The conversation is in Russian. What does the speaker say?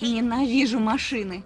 Ненавижу машины.